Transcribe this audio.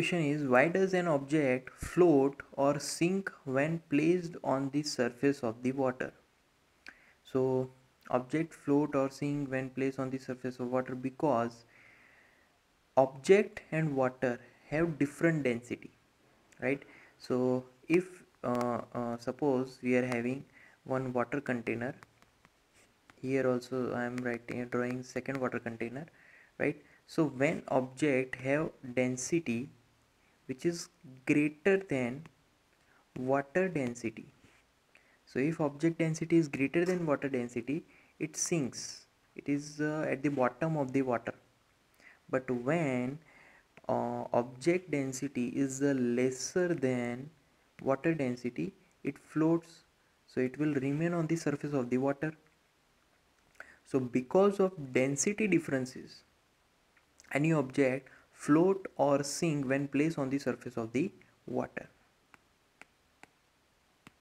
question is why does an object float or sink when placed on the surface of the water? So object float or sink when placed on the surface of water because object and water have different density right? So if uh, uh, suppose we are having one water container here also I am writing drawing second water container right? So when object have density which is greater than water density. So if object density is greater than water density it sinks. It is uh, at the bottom of the water. But when uh, object density is uh, lesser than water density it floats. So it will remain on the surface of the water. So because of density differences any object float or sink when placed on the surface of the water